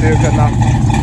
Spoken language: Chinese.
とい看か？